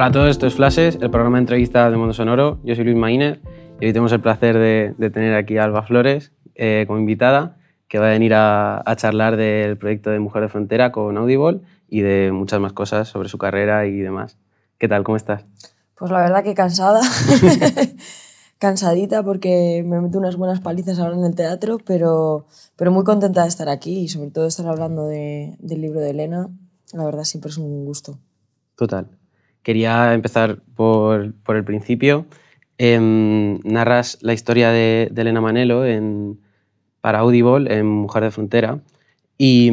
Hola a todos, esto es Flashes, el programa de entrevistas de Mundo Sonoro. Yo soy Luis Maínez y hoy tenemos el placer de, tener aquí a Alba Flores eh, como invitada, que va a venir a, charlar del proyecto de Mujer de Frontera con Audible y de muchas más cosas sobre su carrera y demás. ¿Qué tal? ¿Cómo estás? Pues la verdad que cansada, cansadita porque me meto unas buenas palizas ahora en el teatro, pero, pero muy contenta de estar aquí y sobre todo estar hablando de, del libro de Elena. La verdad siempre es un gusto. Total. Quería empezar por, por el principio. Em, narras la historia de, Elena Manelo en, para Audible, en Mujer de Frontera. Y,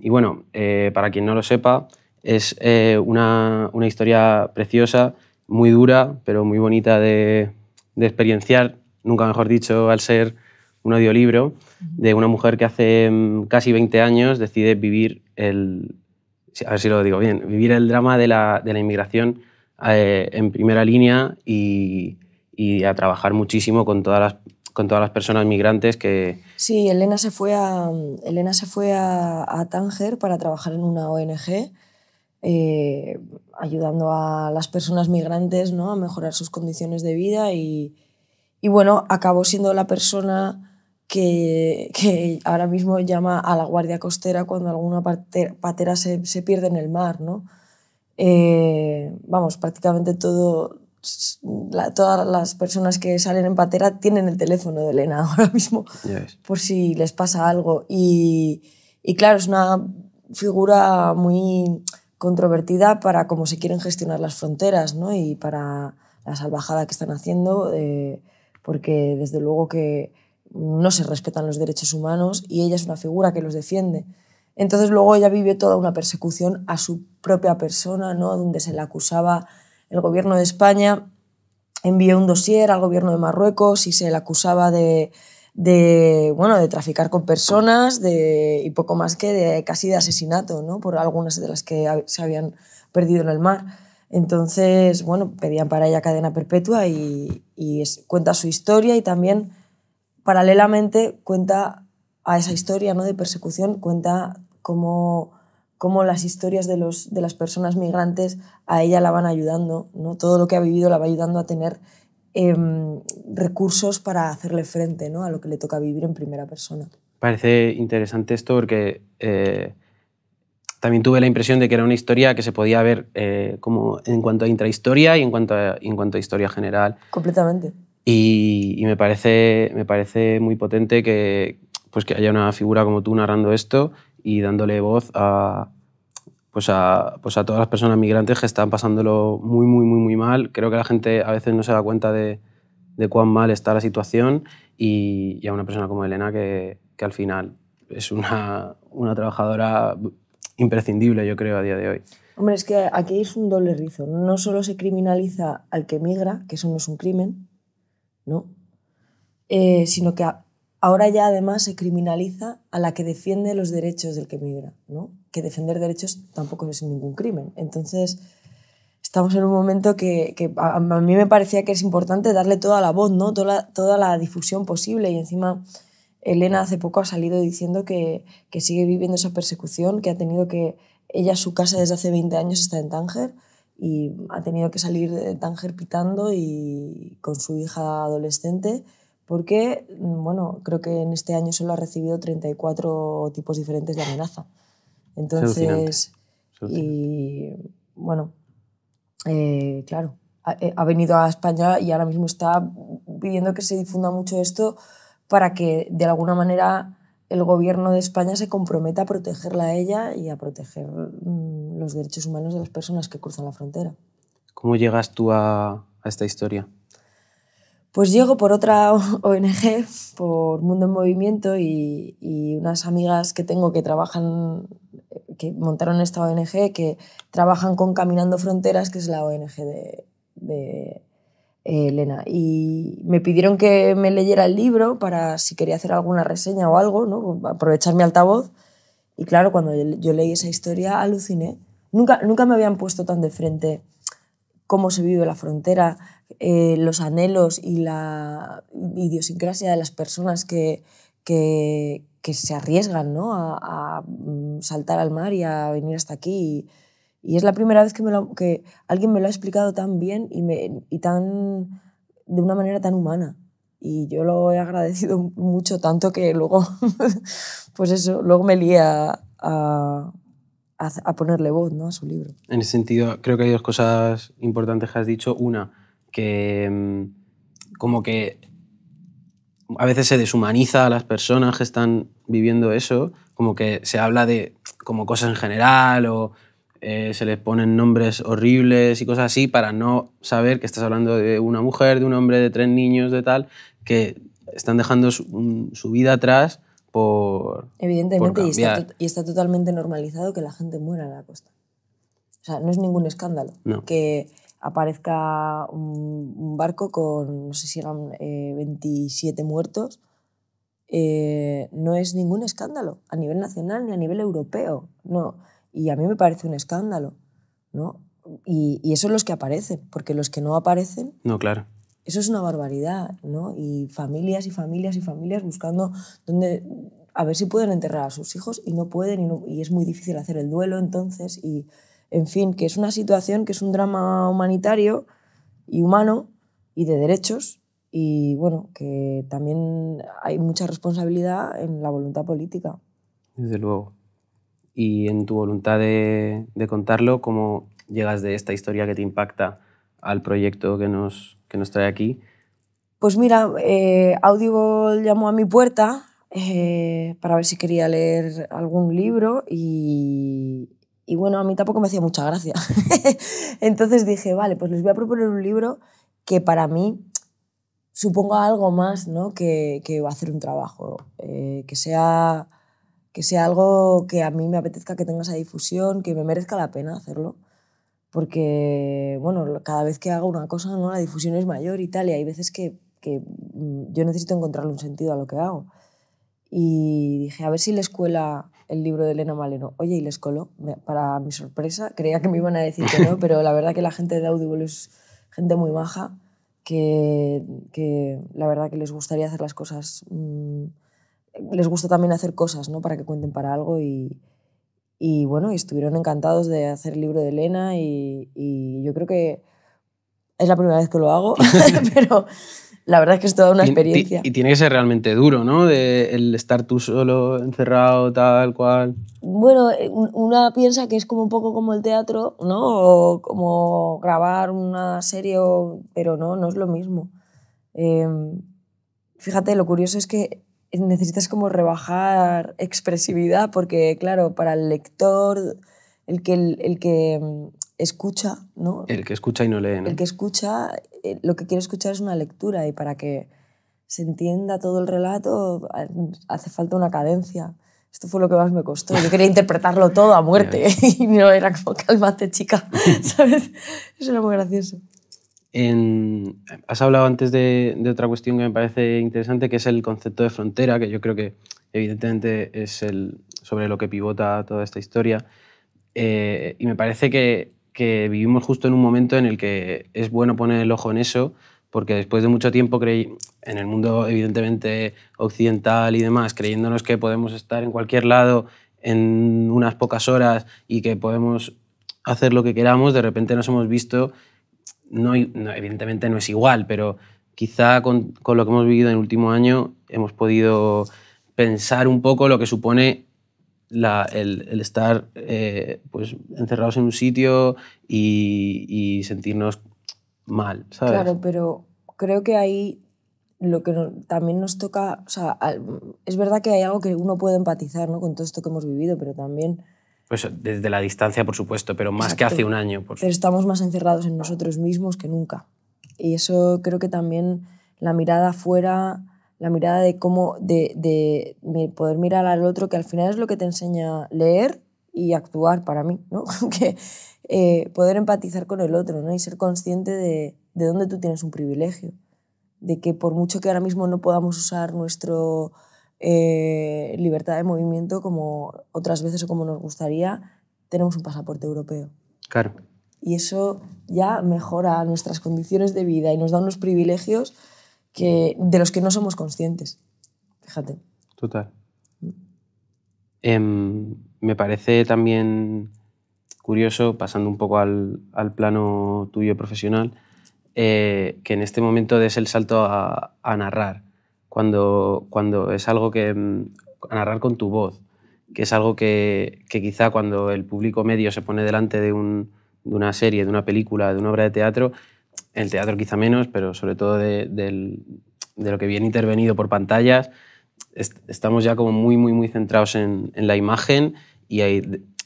y bueno, eh, para quien no lo sepa, es eh, una, una, historia preciosa, muy dura, pero muy bonita de, de, experienciar, nunca mejor dicho, al ser un audiolibro, de una mujer que hace em, casi 20 años decide vivir el, a ver si lo digo bien, vivir el drama de la, de la inmigración eh, en primera línea y, y, a trabajar muchísimo con todas las con todas las personas migrantes que... Sí, Elena se fue a, Elena se fue a, Tánger para trabajar en una ONG, eh, ayudando a las personas migrantes ¿no? a mejorar sus condiciones de vida y, y bueno, acabó siendo la persona que, ahora mismo llama a la Guardia Costera cuando alguna patera se, se pierde en el mar, ¿no? Eh, vamos, prácticamente todo, todas las personas que salen en patera tienen el teléfono de Elena ahora mismo, por si les pasa algo. Y, y, claro, es una figura muy controvertida para cómo se quieren gestionar las fronteras ¿no? y para la salvajada que están haciendo, eh, porque desde luego que no se respetan los derechos humanos y ella es una figura que los defiende. Entonces luego ella vive toda una persecución a su propia persona, ¿no? donde se le acusaba el gobierno de España, envió un dossier al gobierno de Marruecos y se le acusaba de, bueno, de traficar con personas y poco más que de casi de asesinato, ¿no? por algunas de las que se habían perdido en el mar. Entonces, bueno, pedían para ella cadena perpetua y cuenta su historia y también paralelamente cuenta a esa historia ¿no? de persecución, cuenta cómo, cómo las historias de, los, de las personas migrantes a ella la van ayudando, ¿no? todo lo que ha vivido la va ayudando a tener em, recursos para hacerle frente ¿no? a lo que le toca vivir en primera persona. Parece interesante esto porque eh, también tuve la impresión de que era una historia que se podía ver eh, como en cuanto a intrahistoria y en cuanto a, en cuanto a historia general. Completamente. Y, me, parece, me parece muy potente que, pues que haya una figura como tú narrando esto y dándole voz a, pues a, pues a todas las personas migrantes que están pasándolo muy, muy, muy, muy mal. Creo que la gente a veces no se da cuenta de, de cuán mal está la situación y, y, a una persona como Elena que, que al final es una, una, trabajadora imprescindible, yo creo, a día de hoy. Hombre, es que aquí es un doble rizo. No solo se criminaliza al que migra, que eso no es un crimen, ¿no? Eh, sino que ahora ya además se criminaliza a la que defiende los derechos del que migra, ¿no? que defender derechos tampoco es ningún crimen. Entonces, estamos en un momento que, a, mí me parecía que es importante darle toda la voz, ¿no? toda, toda la difusión posible y encima... Elena hace poco ha salido diciendo que, que, sigue viviendo esa persecución, que ha tenido que... Ella, su casa desde hace 20 años está en Tánger y ha tenido que salir de Tánger pitando y con su hija adolescente porque, mm, bueno, creo que en este año solo ha recibido 34 tipos diferentes de amenaza. Entonces, y bueno, eh, claro, eh, ha, venido a España y ahora mismo está pidiendo que se difunda mucho esto para que de alguna manera el gobierno de España se comprometa a protegerla a ella y a proteger mm, los derechos humanos de las personas que cruzan la frontera. ¿Cómo llegas tú a, a esta historia? Pues llego por otra ONG, por Mundo en Movimiento y, y, unas amigas que tengo que trabajan, que montaron esta ONG, que trabajan con Caminando Fronteras, que es la ONG de, de eh, Elena. Y me pidieron que me leyera el libro para si quería hacer alguna reseña o algo, ¿no? aprovechar mi altavoz. Y claro, cuando yo leí esa historia aluciné. Nunca, nunca me habían puesto tan de frente cómo se vive la frontera, eh, los anhelos y la idiosincrasia de las personas que, que, se arriesgan ¿no? a, mm, saltar al mar y a venir hasta aquí. Y es la primera vez que, me que alguien me lo ha explicado tan bien y, me, y tan, de una manera tan humana. Y yo lo he agradecido mucho, tanto que luego, pues eso, luego me lié a, a- ponerle voz ¿no? a su libro. En ese sentido, creo que hay dos cosas importantes que has dicho. Una, que mm, como que a veces se deshumaniza a las personas que están viviendo eso, como que se habla de como cosas en general o eh, se les ponen nombres horribles y cosas así para no saber que estás hablando de una mujer, de un hombre, de tres niños, de tal, que están dejando su vida atrás por... Evidentemente, por y está, y está totalmente normalizado que la gente muera en la costa. O sea, no es ningún escándalo No. que aparezca un, un barco con, no sé si eran eh, 27 muertos. Eh, no es ningún escándalo a nivel nacional ni a nivel europeo. No. Y a mí me parece un escándalo. ¿no? Y, y eso son los que aparecen, porque los que no aparecen No, claro. Eso es una barbaridad, ¿no? Y familias y familias y familias buscando dónde, a ver si pueden enterrar a sus hijos y no pueden y, es muy difícil hacer el duelo entonces y, en fin, que es una situación que es un drama humanitario y humano y de derechos y, bueno, que también hay mucha responsabilidad en la voluntad política. Desde luego. Y en tu voluntad de, de contarlo, ¿cómo llegas de esta historia que te impacta al proyecto que nos, que nos trae aquí? Pues mira, eh, Audible llamó a mi puerta eh, para ver si quería leer algún libro y, y bueno, a mí tampoco me hacía mucha gracia. Entonces dije, vale, pues les voy a proponer un libro que para mí suponga algo más ¿no? que, que hacer un trabajo, eh, que, sea, que sea algo que a mí me apetezca que tenga esa difusión, que me merezca la pena hacerlo porque, bueno, cada vez que hago una cosa, ¿no? La difusión es mayor y tal, y hay veces que, que, mm, yo necesito encontrarle un sentido a lo que hago. Y dije, a ver si les cuela el libro de Elena Maleno. Oye, y les coló. Para mi sorpresa, creía que me iban a decir que no, pero la verdad que la gente de Audible es gente muy maja, que, que la verdad que les gustaría hacer las cosas... mm, les gusta también hacer cosas, ¿no? Para que cuenten para algo y, y bueno, y estuvieron encantados de hacer el libro de Elena y, y yo creo que es la primera vez que lo hago, pero la verdad es que es toda una experiencia. Y, tiene que ser realmente duro, ¿no? De el estar tú solo, encerrado, tal cual. Bueno, eh, un- una piensa que es como un poco como el teatro, ¿no? O como grabar una serie, pero no, no es lo mismo. Em, fíjate, lo curioso es que necesitas como rebajar expresividad porque, claro, para el lector, el que, el, que mm, escucha, ¿no? El que escucha y no lee, ¿no? El que escucha, eh, lo que quiere escuchar es una lectura y para que se entienda todo el relato ha- hace falta una cadencia. Esto fue lo que más me costó. Yo quería interpretarlo todo a muerte y no era como, cálmate, chica, ¿sabes? Eso era muy gracioso. Has hablado antes de, de otra cuestión que me parece interesante, que es el concepto de frontera, que yo creo que evidentemente es el, sobre lo que pivota toda esta historia. Eh, y me parece que, que vivimos justo en un momento en el que es bueno poner el ojo en eso, porque después de mucho tiempo creí, en el mundo evidentemente occidental y demás, creyéndonos que podemos estar en cualquier lado en unas pocas horas y que podemos hacer lo que queramos, de repente nos hemos visto no, no, evidentemente no es igual, pero quizá con, con, lo que hemos vivido en el último año hemos podido pensar un poco lo que supone la, el, el, estar eh, pues, encerrados en un sitio y, y, sentirnos mal, ¿sabes? Claro, pero creo que ahí lo que no, también nos toca, o sea, es verdad que hay algo que uno puede empatizar ¿no? con todo esto que hemos vivido, pero también pues desde la distancia, por supuesto, pero más Exacto. que hace un año. Por pero estamos más encerrados en nosotros mismos que nunca. Y eso creo que también la mirada afuera, la mirada de cómo, de, de, de, poder mirar al otro, que al final es lo que te enseña leer y actuar para mí, ¿no? que eh, poder empatizar con el otro, ¿no? Y ser consciente de, de dónde tú tienes un privilegio. De que por mucho que ahora mismo no podamos usar nuestro eh, libertad de movimiento como otras veces o como nos gustaría, tenemos un pasaporte europeo. Claro. Y eso ya mejora nuestras condiciones de vida y nos da unos privilegios que, de los que no somos conscientes. Fíjate. Total. Eh, me parece también curioso, pasando un poco al, al plano tuyo profesional, eh, que en este momento des el salto a, a, narrar, cuando, cuando es algo que... Mm, a narrar con tu voz, que es algo que, que quizá cuando el público medio se pone delante de, un, de, una serie, de una película, de una obra de teatro, el teatro quizá menos, pero sobre todo de, de, de lo que viene intervenido por pantallas, est estamos ya como muy, muy, muy centrados en, en la imagen y ahí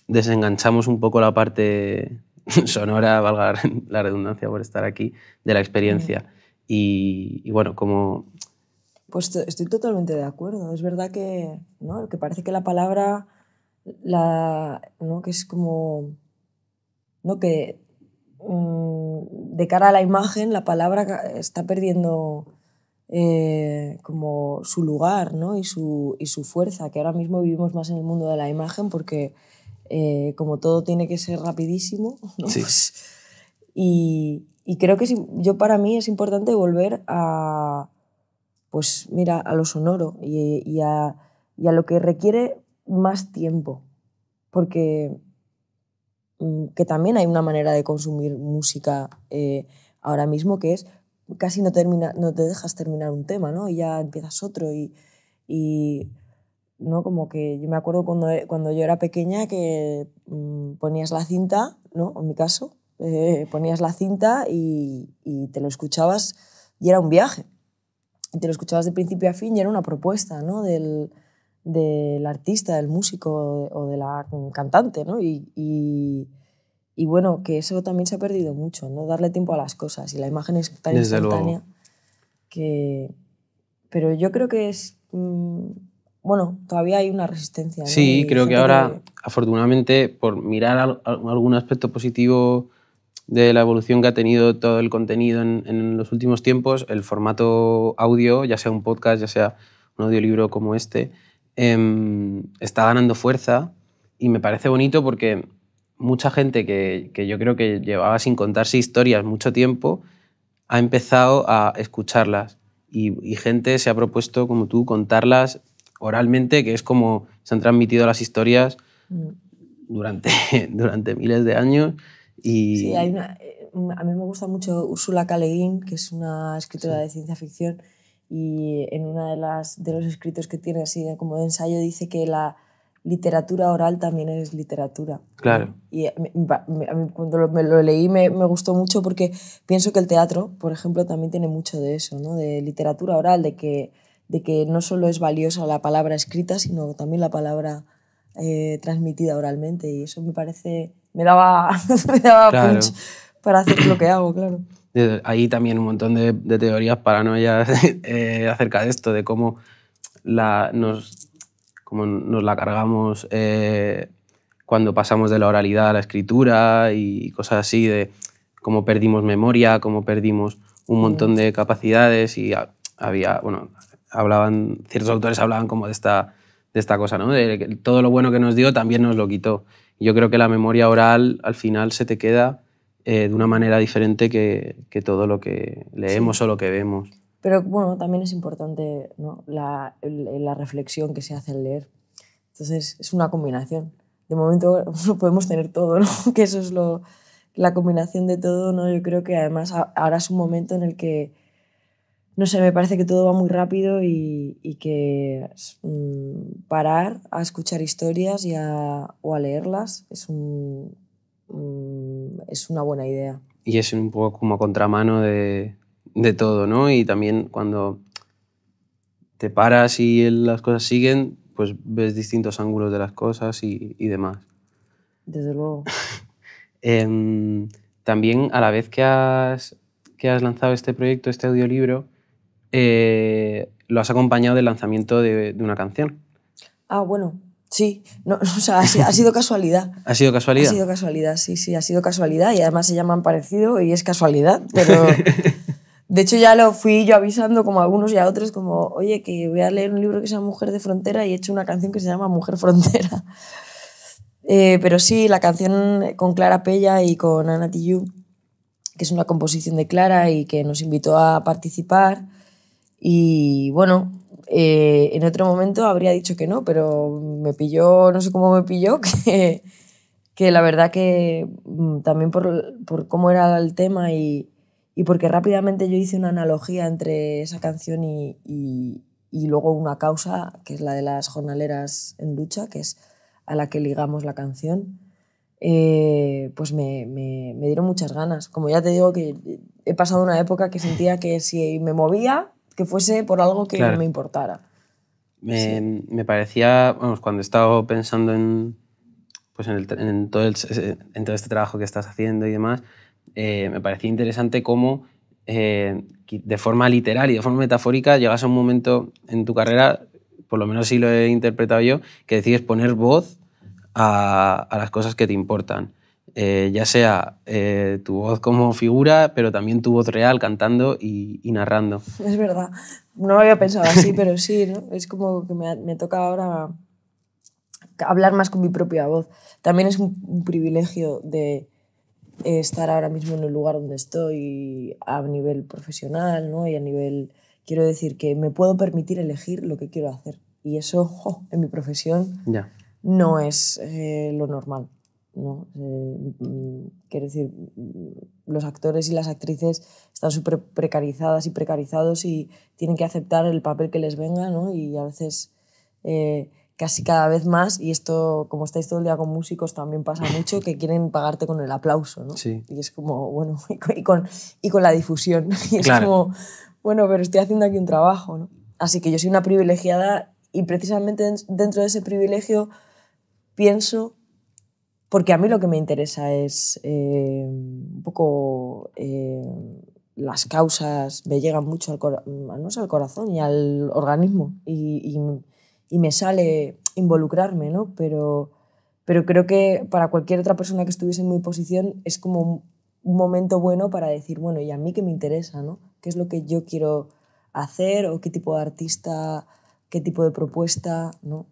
desenganchamos un poco la parte sonora, valga la redundancia por estar aquí, de la experiencia. Y, y, bueno, como... Pues estoy totalmente de acuerdo. Es verdad que, ¿no? que parece que la palabra, la, ¿no? que es como... ¿no? que mmm, de cara a la imagen la palabra está perdiendo eh, como su lugar ¿no? y, su, y su fuerza, que ahora mismo vivimos más en el mundo de la imagen porque eh, como todo tiene que ser rapidísimo, ¿no? Sí. Pues, y, y, creo que yo para mí es importante volver a, pues mira, a lo sonoro y, a, y a lo que requiere más tiempo, porque mm, que también hay una manera de consumir música eh, ahora mismo que es casi no, termina, no te dejas terminar un tema, ¿no? Y ya empiezas otro y, y ¿no? Como que yo me acuerdo cuando, cuando yo era pequeña que mmm, ponías la cinta, ¿no? En mi caso, eh, ponías la cinta y, te lo escuchabas y era un viaje. Te lo escuchabas de principio a fin y era una propuesta, ¿no? Del, del artista, del músico o de la cantante, ¿no? Y, y, y, bueno, que eso también se ha perdido mucho, ¿no? Darle tiempo a las cosas y la imagen es tan Desde instantánea luego. que... Pero yo creo que es... Mmm, bueno, todavía hay una resistencia. ¿no? Sí, y creo que ahora, que... afortunadamente, por mirar al, algún aspecto positivo de la evolución que ha tenido todo el contenido en, en, los últimos tiempos, el formato audio, ya sea un podcast, ya sea un audiolibro como este, eh, está ganando fuerza y me parece bonito porque mucha gente que, que yo creo que llevaba sin contarse historias mucho tiempo ha empezado a escucharlas y, y gente se ha propuesto, como tú, contarlas oralmente, que es como se han transmitido las historias Mm. durante, durante miles de años. Y... Sí, hay una, eh, a mí me gusta mucho Úrsula K. Le Guin, que es una escritora Sí. de ciencia ficción, y en uno de, las, de los escritos que tiene así como de ensayo dice que la literatura oral también es literatura. Claro. Y me- me- a mí cuando lo, me lo leí me, me gustó mucho porque pienso que el teatro, por ejemplo, también tiene mucho de eso, ¿no? de literatura oral, de que, de que no solo es valiosa la palabra escrita, sino también la palabra eh, transmitida oralmente. Y eso me parece, me daba, me daba Claro. punch para hacer lo que hago, claro. Hay también un montón de, de teorías paranoias eh, acerca de esto, de cómo, la, nos, cómo nos la cargamos eh, cuando pasamos de la oralidad a la escritura y cosas así, de cómo perdimos memoria, cómo perdimos un montón de capacidades y ha- había, bueno, hablaban, ciertos autores hablaban como de esta, de esta cosa, ¿no? De que todo lo bueno que nos dio también nos lo quitó. Y Yo creo que la memoria oral al final se te queda eh, de una manera diferente que, que todo lo que leemos o lo que vemos. Pero bueno, también es importante ¿no? la, la reflexión que se hace al leer. Entonces es una combinación. De momento no podemos tener todo, ¿no? que eso es lo, la combinación de todo. ¿no? Yo creo que además a- ahora es un momento en el que, no sé, me parece que todo va muy rápido y, y que mm, parar a escuchar historias y a, o a leerlas es, un, mm, es una buena idea. Y es un poco como contramano de, de todo, ¿no? Y también cuando te paras y las cosas siguen, pues ves distintos ángulos de las cosas y, y demás. Desde luego. Em, también a la vez que has, que has lanzado este proyecto, este audiolibro, eh, lo has acompañado del lanzamiento de, de una canción. Ah, bueno, sí. No, o sea, ha, si- ha sido casualidad. ¿Ha sido casualidad? Ha sido casualidad, sí, sí, ha sido casualidad y además se llaman parecido y es casualidad, pero de hecho ya lo fui yo avisando como a algunos y a otros como, oye, que voy a leer un libro que se llama Mujer de Frontera y he hecho una canción que se llama Mujer Frontera. Eh, pero sí, la canción con Clara Pella y con Ana Tijoux, que es una composición de Clara y que nos invitó a participar. Y bueno, eh, en otro momento habría dicho que no, pero me pilló, no sé cómo me pilló, que, que la verdad que mm, también por, por cómo era el tema y, y, porque rápidamente yo hice una analogía entre esa canción y, y, y, luego una causa, que es la de las jornaleras en lucha, que es a la que ligamos la canción, eh, pues me, me, me, dieron muchas ganas. Como ya te digo, que he pasado una época que sentía que si me movía, que fuese por algo que no me importara. Me, sí. me parecía, vamos, cuando he estado pensando en, pues en, el, en, todo el, en, todo este trabajo que estás haciendo y demás, eh, me parecía interesante cómo eh, de forma literal y de forma metafórica llegas a un momento en tu carrera, por lo menos así lo he interpretado yo, que decides poner voz a, a las cosas que te importan. Eh, ya sea eh, tu voz como figura, pero también tu voz real cantando y, y, narrando. Es verdad, no lo había pensado así, pero sí, ¿no? es como que me, me toca ahora hablar más con mi propia voz. También es un, un privilegio de estar ahora mismo en el lugar donde estoy a nivel profesional ¿no? y a nivel, quiero decir, que me puedo permitir elegir lo que quiero hacer. Y eso oh, en mi profesión ya. no es eh, lo normal. ¿No? Eh, quiero decir, los actores y las actrices están súper precarizadas y precarizados y tienen que aceptar el papel que les venga ¿no? y a veces eh, casi cada vez más, y esto como estáis todo el día con músicos también pasa mucho, que quieren pagarte con el aplauso, ¿no? Sí. Y es como, bueno, y con, y con, y con la difusión. Y es Claro. como, bueno, pero estoy haciendo aquí un trabajo, ¿no? Así que yo soy una privilegiada y precisamente dentro de ese privilegio pienso, porque a mí lo que me interesa es eh, un poco eh, las causas, me llegan mucho al, cora no sé, al corazón y al organismo y, y, y, me sale involucrarme, ¿no? Pero, pero creo que para cualquier otra persona que estuviese en mi posición es como un, un momento bueno para decir, bueno, ¿y a mí qué me interesa, ¿no? ¿Qué es lo que yo quiero hacer o qué tipo de artista, qué tipo de propuesta, ¿no?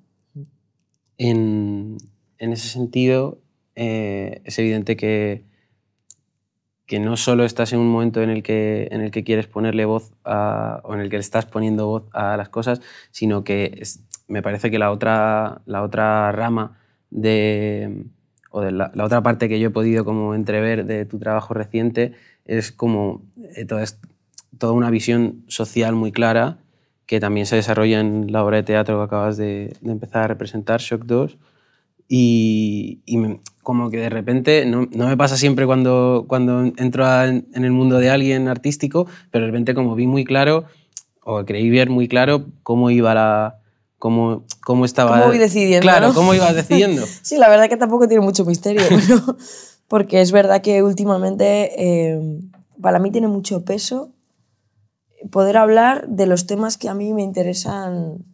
En, en ese sentido, eh, es evidente que, no solo estás en un momento en el que, quieres ponerle voz a, o en el que le estás poniendo voz a las cosas, sino que me parece que la otra, rama o la, otra parte que yo he podido como entrever de tu trabajo reciente es como eh, toda, toda una visión social muy clara que también se desarrolla en la obra de teatro que acabas de, de empezar a representar, Shock 2. Y, y me, como que de repente, no, no, me pasa siempre cuando, cuando entro a, en el mundo de alguien artístico, pero de repente como vi muy claro, o creí ver muy claro cómo iba la, cómo, cómo estaba... ¿Cómo voy decidiendo? Claro, ¿no? cómo ibas decidiendo. sí, la verdad que tampoco tiene mucho misterio, pero, porque es verdad que últimamente eh, para mí tiene mucho peso poder hablar de los temas que a mí me interesan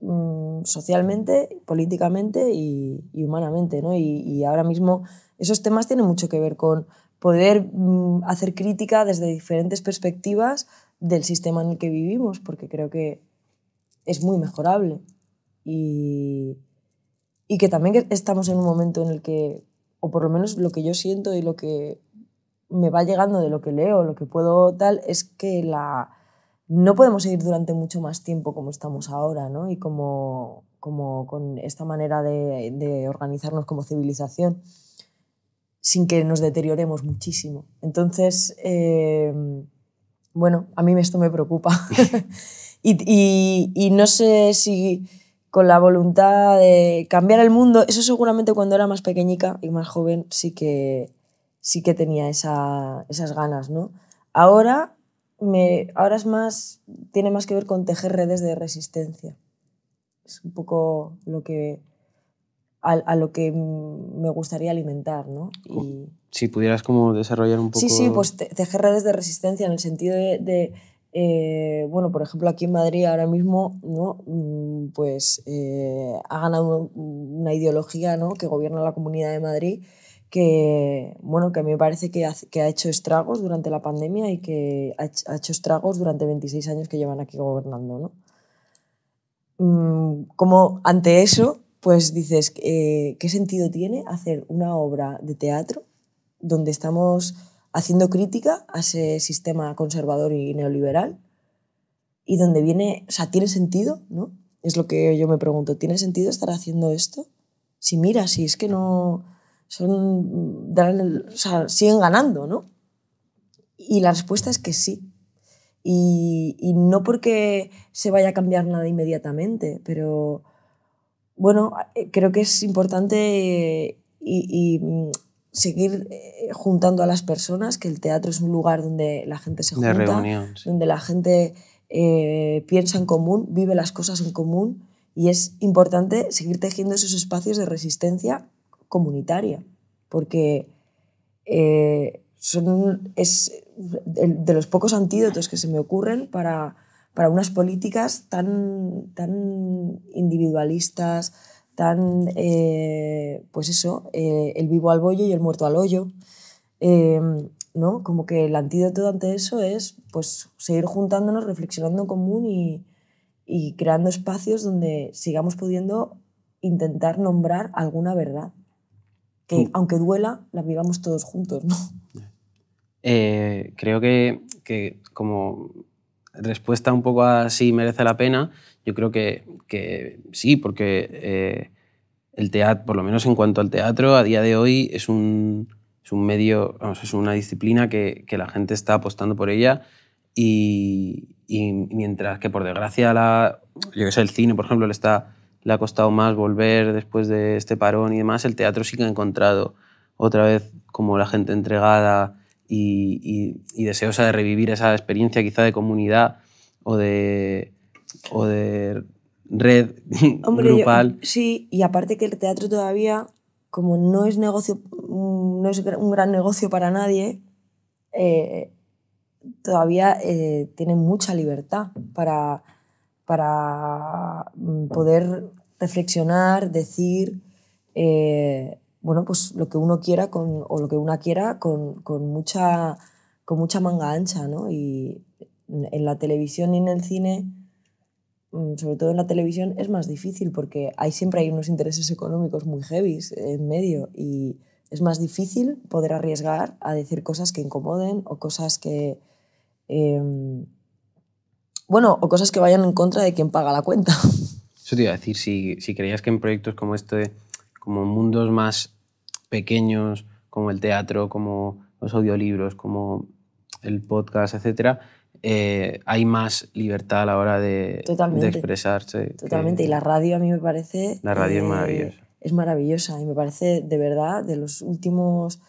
mmm, socialmente, políticamente y, humanamente, ¿no? Y, ahora mismo esos temas tienen mucho que ver con poder mmm, hacer crítica desde diferentes perspectivas del sistema en el que vivimos, porque creo que es muy mejorable. Y, y que también estamos en un momento en el que, o por lo menos lo que yo siento y lo que me va llegando de lo que leo, lo que puedo tal, es que la, no podemos seguir durante mucho más tiempo como estamos ahora, ¿no? Y como, como con esta manera de, de, organizarnos como civilización sin que nos deterioremos muchísimo. Entonces, eh, bueno, a mí esto me preocupa. y, y, y no sé si con la voluntad de cambiar el mundo, eso seguramente cuando era más pequeñica y más joven sí que, sí que tenía esa, esas ganas, ¿no? Ahora me, ahora es más, tiene más que ver con tejer redes de resistencia. Es un poco lo que, a, a lo que me gustaría alimentar, ¿no? Y, si pudieras como desarrollar un poco... Sí, sí, pues tejer redes de resistencia en el sentido de, de eh, bueno, por ejemplo, aquí en Madrid ahora mismo, ¿no? Mm, pues eh, ha ganado una ideología, ¿no? Que gobierna la Comunidad de Madrid que, bueno, que a mí me parece que ha, que ha hecho estragos durante la pandemia y que ha, ha, hecho estragos durante 26 años que llevan aquí gobernando, ¿no? Mm, como ante eso, pues dices, eh, ¿qué sentido tiene hacer una obra de teatro donde estamos haciendo crítica a ese sistema conservador y neoliberal y donde viene, o sea, ¿tiene sentido? ¿no? Es lo que yo me pregunto, ¿tiene sentido estar haciendo esto? Si mira, si es que no son, o sea, siguen ganando, ¿no? Y la respuesta es que sí. Y, y, no porque se vaya a cambiar nada inmediatamente, pero bueno, eh, creo que es importante y, mm, seguir eh, juntando a las personas, que el teatro es un lugar donde la gente se junta, donde la gente eh, piensa en común, vive las cosas en común y es importante seguir tejiendo esos espacios de resistencia comunitaria, porque son, es de los pocos antídotos que se me ocurren para, para unas políticas tan, tan individualistas, tan, eh, pues eso, eh, el vivo al bollo y el muerto al hoyo. Eh, ¿no? Como que el antídoto ante eso es pues, seguir juntándonos, reflexionando en común y, y creando espacios donde sigamos pudiendo intentar nombrar alguna verdad. Que mm. aunque duela, la vivamos todos juntos, ¿no? creo que, que, como respuesta un poco a si merece la pena, yo creo que, que sí, porque eh, el teatro, por lo menos en cuanto al teatro, a día de hoy es un, es un medio, vamos, es una disciplina que, que, la gente está apostando por ella y, y, mientras que por desgracia la, yo que sé, el cine, por ejemplo, le, está, le ha costado más volver después de este parón y demás, el teatro sí que ha encontrado otra vez como la gente entregada y, y, deseosa de revivir esa experiencia quizá de comunidad o de, o de red grupal. sí, y aparte que el teatro todavía, como no es, negocio, no es un gran negocio para nadie, eh, todavía eh, tiene mucha libertad para, para mm, poder reflexionar, decir, eh, bueno, pues lo que uno quiera con, o lo que una quiera con, con, mucha, con mucha manga ancha, ¿no? Y en la televisión y en el cine, mm, sobre todo en la televisión, es más difícil porque hay, siempre hay unos intereses económicos muy heavy en medio y es más difícil poder arriesgar a decir cosas que incomoden o cosas que... Em, bueno, o cosas que vayan en contra de quien paga la cuenta. Eso te iba a decir, si, si creías que en proyectos como este, como mundos más pequeños como el teatro, como los audiolibros, como el podcast, etc., eh, hay más libertad a la hora de, de expresarse. Totalmente, y la radio a mí me parece... La radio es eh, maravillosa. Es maravillosa y me parece de verdad de los últimos,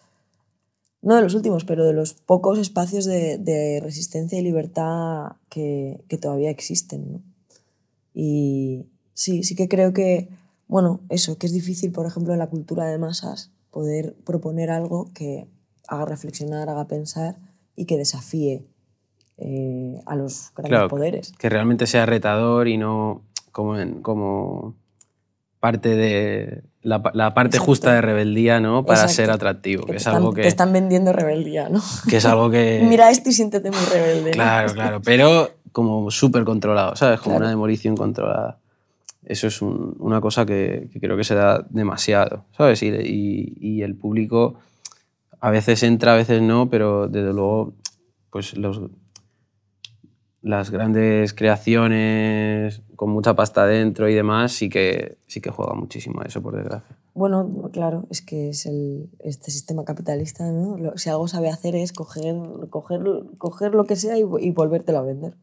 no de los últimos, pero de los pocos espacios de, de resistencia y libertad que, que todavía existen. ¿no? Y sí, sí que creo que, bueno, eso, que es difícil, por ejemplo, en la cultura de masas, poder proponer algo que haga reflexionar, haga pensar y que desafíe eh, a los grandes poderes. Que realmente sea retador y no como, en, como parte de la, la parte justa de rebeldía, ¿no? Para ser atractivo. Que, es están, algo que, están vendiendo rebeldía, ¿no? Que es algo que... Mira esto y siéntete muy rebelde. Claro, claro, pero como súper controlado, ¿sabes? Como una demolición controlada eso es una cosa que, creo que se da demasiado, ¿sabes? Y, y, el público a veces entra, a veces no, pero desde luego, pues los, las grandes creaciones con mucha pasta dentro y demás sí que, sí que juega muchísimo a eso, por desgracia. Bueno, claro, es que es el, este sistema capitalista, ¿no? Si algo sabe hacer es coger, coger, coger lo que sea y, y volvértelo a vender.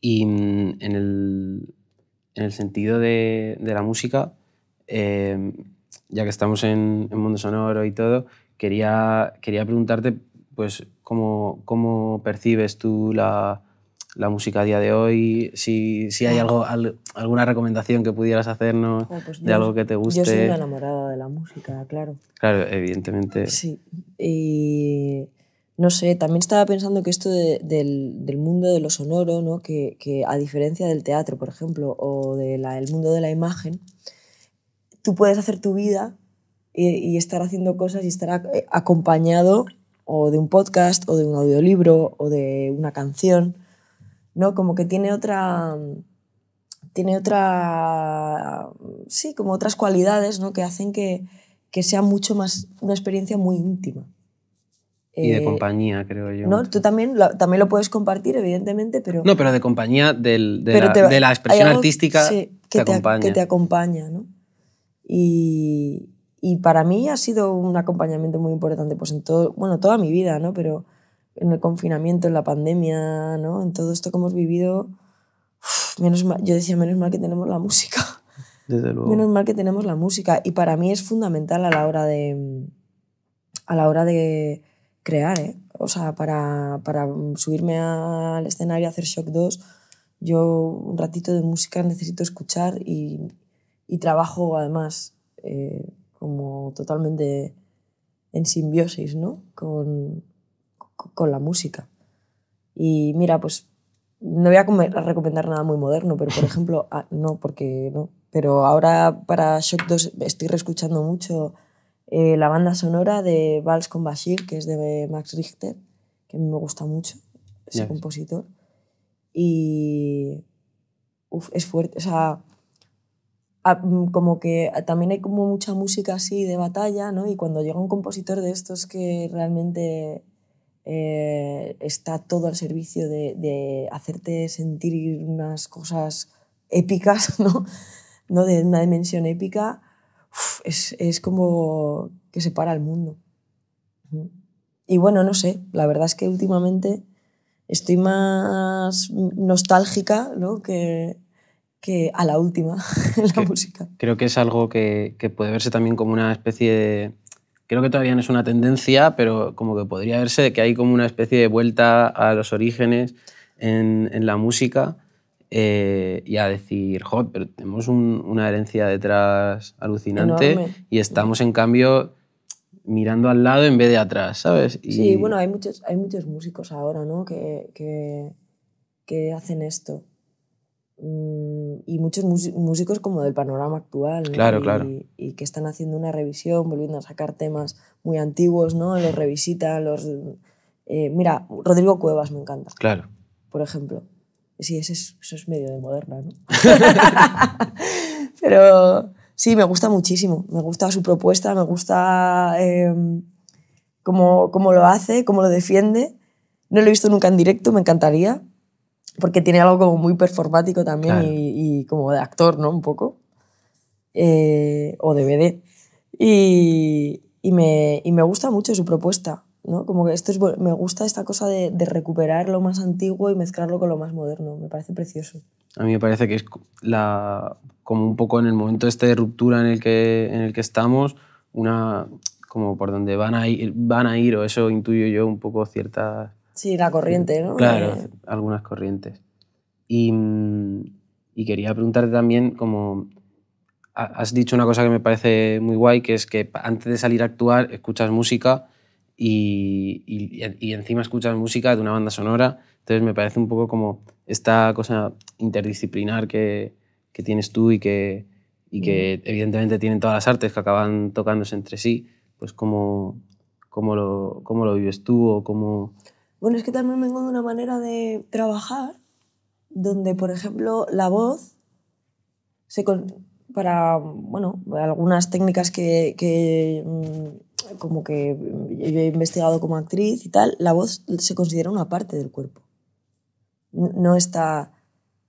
Y en el, en el sentido de, de la música, eh, ya que estamos en, en, Mundo Sonoro y todo, quería, quería preguntarte pues, cómo, cómo percibes tú la, la, música a día de hoy, si, si hay algo, alguna recomendación que pudieras hacernos oh, pues de algo que te guste. Yo soy una enamorada de la música, claro. Claro, evidentemente. Sí, y no sé, también estaba pensando que esto del, del, mundo de lo sonoro, ¿no? que, que, a diferencia del teatro, por ejemplo, o del mundo de la imagen, tú puedes hacer tu vida y, y, estar haciendo cosas y estar eh, acompañado o de un podcast, o de un audiolibro, o de una canción, ¿no? Como que tiene otra... Tiene otra... Sí, como otras cualidades, ¿no? Que hacen que, que sea mucho más... una experiencia muy íntima. Y de eh, compañía, creo yo. No, tú también lo, también lo puedes compartir, evidentemente, pero... No, pero de compañía del, de, la, de, la, expresión artística que te, acompaña. que te acompaña, ¿no? Y, y para mí ha sido un acompañamiento muy importante pues en todo, bueno, toda mi vida, ¿no? Pero en el confinamiento, en la pandemia, ¿no? En todo esto que hemos vivido, menos mal, yo decía, menos mal que tenemos la música. Desde luego. Menos mal que tenemos la música y para mí es fundamental a la hora de a la hora de crear, ¿eh? O sea, para, para subirme al escenario a hacer Shock 2, yo un ratito de música necesito escuchar y, y trabajo además eh, como totalmente en simbiosis, ¿no? Con, con la música. Y mira, pues no voy a, comer, a recomendar nada muy moderno, pero por ejemplo, ah, no, porque no. Pero ahora para Shock 2 estoy reescuchando mucho eh, la banda sonora de Vals con Bashir, que es de Max Richter, que a mí me gusta mucho, ese Ya. compositor. Y. Uf, es fuerte. O sea, a- mm, como que también hay como mucha música así de batalla, ¿no? Y cuando llega un compositor de estos que realmente eh, está todo al servicio de, de hacerte sentir unas cosas épicas, ¿no? ¿No? De una dimensión épica, uf, es, es como que separa el mundo. Y bueno, no sé, la verdad es que últimamente estoy más nostálgica ¿no? que, que a la última en la Que- música. Creo que es algo que, que puede verse también como una especie de... Creo que todavía no es una tendencia, pero como que podría verse que hay como una especie de vuelta a los orígenes en, en la música eh, y a decir, joder, pero tenemos un- una herencia detrás alucinante Enorme. y estamos en cambio mirando al lado en vez de atrás, ¿sabes? Y Sí, bueno, hay muchos, hay muchos músicos ahora, ¿no? Que, que, que hacen esto. Mm, Y muchos músi- músicos como del panorama actual, ¿no? Claro, y, claro. y que están haciendo una revisión, volviendo a sacar temas muy antiguos, ¿no? Los revisitan, los... eh, mira, Rodrigo Cuevas me encanta, Claro. por ejemplo. Sí, ese es, eso es medio de moderna, ¿no? Pero sí, me gusta muchísimo. Me gusta su propuesta, me gusta eh, cómo, cómo lo hace, cómo lo defiende. No lo he visto nunca en directo, me encantaría, porque tiene algo como muy performático también Claro. y, y como de actor, ¿no? Un poco. Eh, o de BD. Y, y, me, y me gusta mucho su propuesta. ¿no? Como que esto es, me gusta esta cosa de, de recuperar lo más antiguo y mezclarlo con lo más moderno. Me parece precioso. A mí me parece que es la, como un poco en el momento este de ruptura en el que, en el que estamos, una, como por donde van a, ir, van a ir, o eso intuyo yo un poco ciertas, Sí, la corriente, ¿no? claro, Eh, algunas corrientes. Y, mm, y quería preguntarte también, como ha- has dicho una cosa que me parece muy guay, que es que antes de salir a actuar escuchas música y, y, y encima escuchas música de una banda sonora. Entonces me parece un poco como esta cosa interdisciplinar que, que tienes tú y que, y que evidentemente tienen todas las artes que acaban tocándose entre sí. Pues cómo, cómo, lo, cómo lo vives tú o cómo... Bueno, es que también vengo de una manera de trabajar donde, por ejemplo, la voz se con- para, bueno, algunas técnicas que, mm, como que yo he investigado como actriz y tal, la voz se considera una parte del cuerpo. No está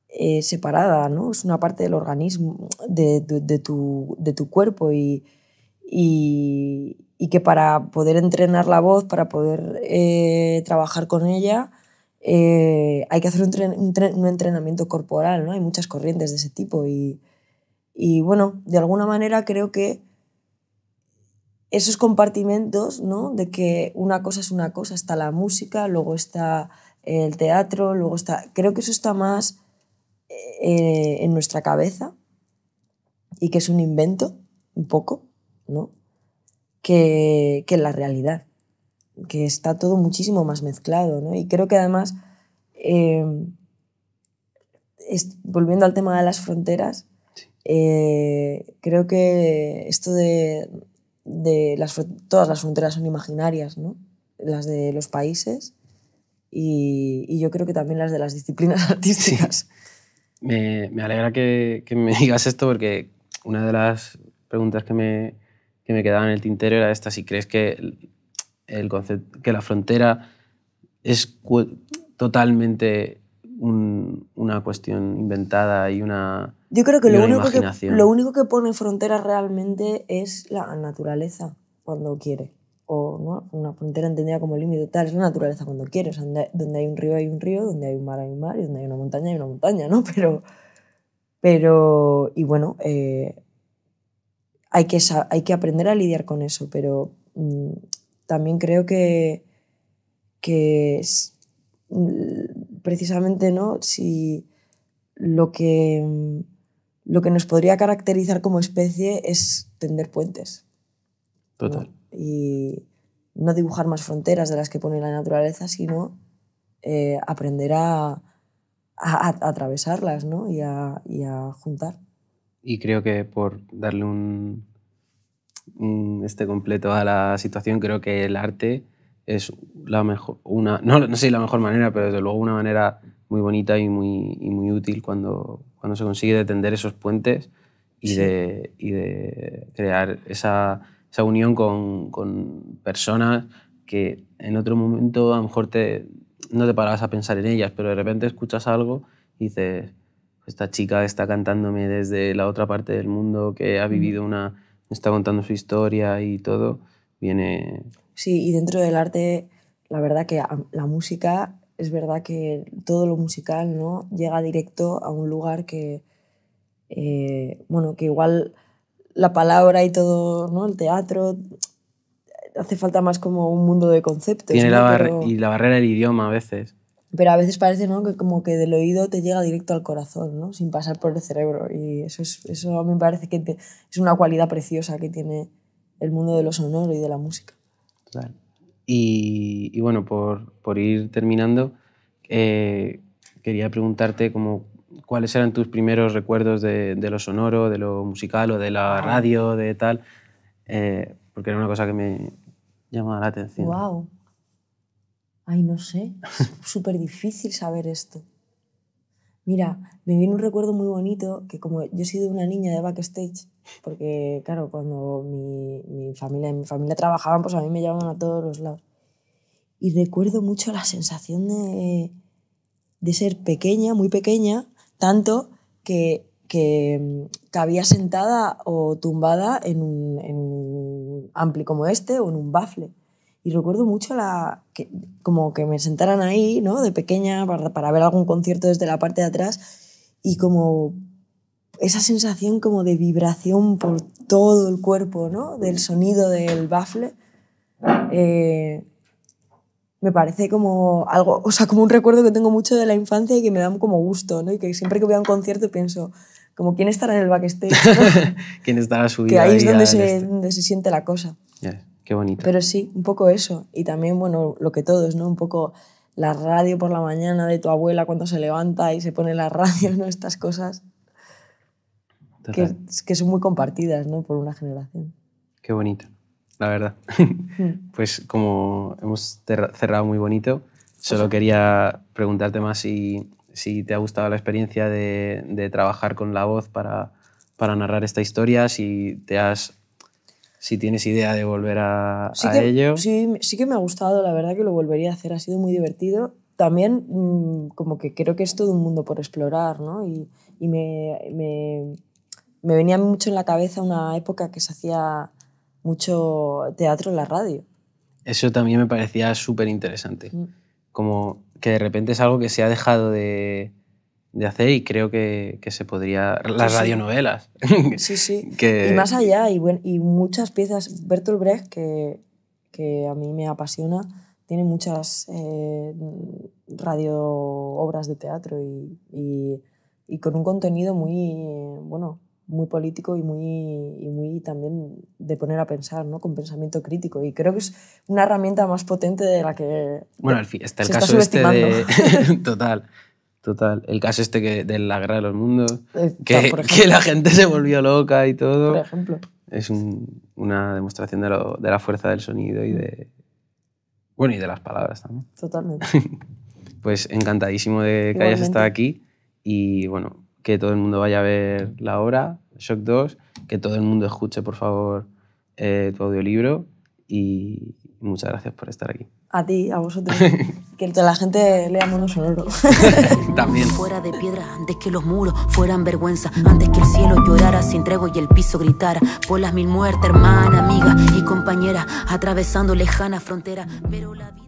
eh, separada, ¿no? Es una parte del organismo, de, de- tu, de tu cuerpo y, y que para poder entrenar la voz, para poder eh, trabajar con ella, eh, hay que hacer un, tren- un tren- un entrenamiento corporal, ¿no? Hay muchas corrientes de ese tipo y, y bueno, de alguna manera creo que esos compartimentos, ¿no? De que una cosa es una cosa, está la música, luego está el teatro, luego está... Creo que eso está más eh, en nuestra cabeza y que es un invento, un poco, ¿no? Que, que la realidad, que está todo muchísimo más mezclado, ¿no? Y creo que además, eh, es- volviendo al tema de las fronteras, eh, creo que esto de, de las, todas las fronteras son imaginarias, ¿no? Las de los países y, y yo creo que también las de las disciplinas artísticas. Me, me alegra que, que me digas esto porque una de las preguntas que me, que me quedaba en el tintero era esta, si crees que, el, concepto, que la frontera es totalmente un- una cuestión inventada y una, Yo creo que lo, único que lo único que pone fronteras realmente es la naturaleza cuando quiere. O ¿no? una frontera entendida como límite tal, es la naturaleza cuando quiere. O sea, donde, donde hay un río hay un río, donde hay un mar hay un mar y donde hay una montaña hay una montaña, ¿no? Pero, pero y bueno, eh, hay, que, hay que aprender a lidiar con eso, pero mm, también creo que, que mm, precisamente, ¿no? Si lo que, mm, lo que nos podría caracterizar como especie es tender puentes. ¿no? Total. Y no dibujar más fronteras de las que pone la naturaleza, sino eh, aprender a, a- a atravesarlas ¿no? y, a, y a juntar. Y creo que por darle un, un este completo a la situación, creo que el arte es la mejor, una, no, no sé la mejor manera, pero desde luego una manera muy bonita y muy, y muy útil cuando, cuando se consigue de tender esos puentes y, Sí. de, y de crear esa, esa unión con, con personas que en otro momento a lo mejor te, no te parabas a pensar en ellas, pero de repente escuchas algo y dices, esta chica está cantándome desde la otra parte del mundo, que ha vivido una, me está contando su historia y todo, viene... Sí, y dentro del arte, la verdad que la música, es verdad que todo lo musical ¿no? llega directo a un lugar que, eh, bueno, que igual la palabra y todo, ¿no? el teatro, hace falta más como un mundo de conceptos. Tiene ¿no? la barre- Pero- y la barrera del idioma a veces. Pero a veces parece ¿no? que como que del oído te llega directo al corazón, ¿no? sin pasar por el cerebro. Y eso, es, eso a mí me parece que te- es una cualidad preciosa que tiene el mundo de lo sonoro y de la música. Total. Y, y bueno, por, por ir terminando, eh, quería preguntarte como, cuáles eran tus primeros recuerdos de, de lo sonoro, de lo musical o de la radio, de tal, eh, porque era una cosa que me llamaba la atención. Wow. Ay, no sé. Es súper difícil saber esto. Mira, me viene un recuerdo muy bonito que como yo he sido una niña de backstage, porque claro, cuando mi, mi familia, mi familia trabajaban, pues a mí me llamaban a todos los lados. Y recuerdo mucho la sensación de, de ser pequeña, muy pequeña, tanto que, que mm, cabía sentada o tumbada en un, en un ampli como este o en un bafle. Y recuerdo mucho la, que, como que me sentaran ahí, ¿no? De pequeña, para, para ver algún concierto desde la parte de atrás y como esa sensación como de vibración por todo el cuerpo, ¿no? Del sonido del bafle. eh, me parece como algo, o sea, como un recuerdo que tengo mucho de la infancia y que me da como gusto, ¿no? Y que siempre que voy a un concierto pienso, como quién estará en el backstage, ¿no? ¿Quién estará su que ahí es donde se, donde se siente la cosa. Qué bonito. Pero sí, un poco eso. Y también, bueno, lo que todos, ¿no? Un poco la radio por la mañana de tu abuela cuando se levanta y se pone la radio, ¿no? Estas cosas que, son muy compartidas, ¿no? Por una generación. Qué bonito, la verdad. Mm. Pues como hemos cerra- cerrado muy bonito, solo quería preguntarte más si, si te ha gustado la experiencia de, de trabajar con la voz para, para narrar esta historia, si te has si tienes idea de volver a, Sí a que, ello. sí, sí que me ha gustado, la verdad que lo volvería a hacer, ha sido muy divertido. También mm, como que creo que es todo un mundo por explorar, ¿no? Y, y me, me, me venía mucho en la cabeza una época que se hacía mucho teatro en la radio. Eso también me parecía súper interesante. Mm. Como que de repente es algo que se ha dejado de, de hacer y creo que, que se podría... Las sí. radionovelas. Sí, sí. que, Y más allá, y, buen- y muchas piezas. Bertolt Brecht, que, que a mí me apasiona, tiene muchas eh, radio obras de teatro y, y, y con un contenido muy, bueno, muy político y muy, y muy también de poner a pensar, ¿no? Con pensamiento crítico. Y creo que es una herramienta más potente de la que... Bueno, al fin, está el se está caso este de... total, total. El caso este que, de la guerra de los mundos, eh, que, la gente se volvió loca y todo. Por ejemplo. Es un- una demostración de, lo- de la fuerza del sonido y de... Bueno, y de las palabras también. Totalmente. Pues encantadísimo de que hayas Igualmente. estado aquí y bueno, que todo el mundo vaya a ver la obra, Shock 2, que todo el mundo escuche por favor eh, tu audiolibro y muchas gracias por estar aquí. A ti, a vosotros. que la gente lea mono sonoro. También. Fuera de piedra, antes que los muros fueran vergüenza, antes que el cielo llorara sin tregua y el piso gritara. Por las mil muertes, hermana, amiga y compañera, atravesando lejana frontera. Pero la vida...